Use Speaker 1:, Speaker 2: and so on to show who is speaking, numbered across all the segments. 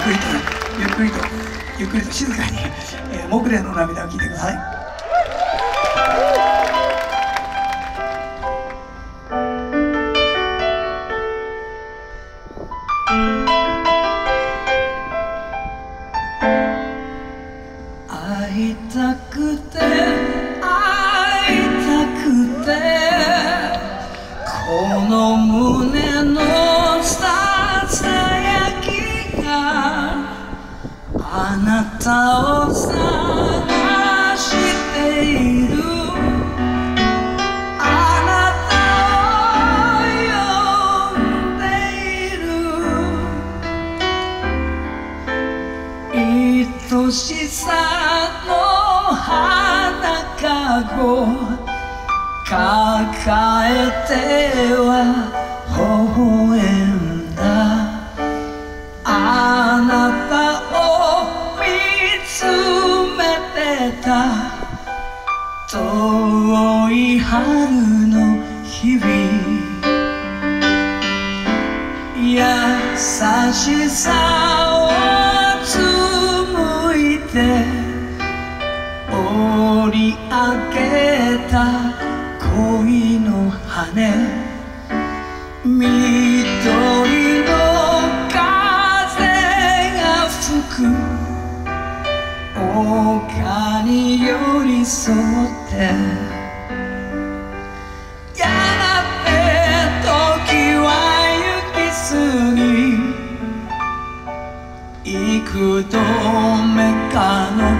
Speaker 1: くりとゆっくりとゆっくりと静かに、えー、木蓮の涙を聞いてください。会いたくあなたを探している。あなたを呼んでいる。愛しさの花かご抱えては微笑ん優しさを紡いで織り上げた恋の羽。緑の風が吹く。丘に寄り添って。幾度目かの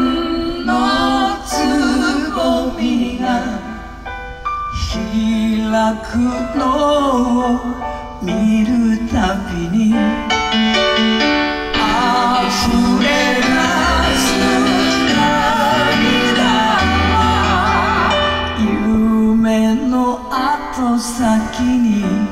Speaker 1: 開くのを見るたびに溢れ出す涙は夢の後先に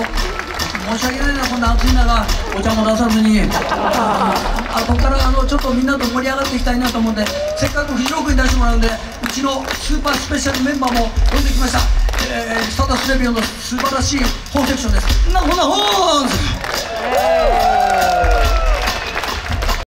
Speaker 1: 申し訳ないなこんな暑い中お茶も出さずにあここからあのちょっとみんなと盛り上がっていきたいなと思うんでせっかく藤尾君に出してもらうんでうちのスーパースペシャルメンバーも呼んできました、えー、スターダスレビオの素晴らしい本セクションですなほなほ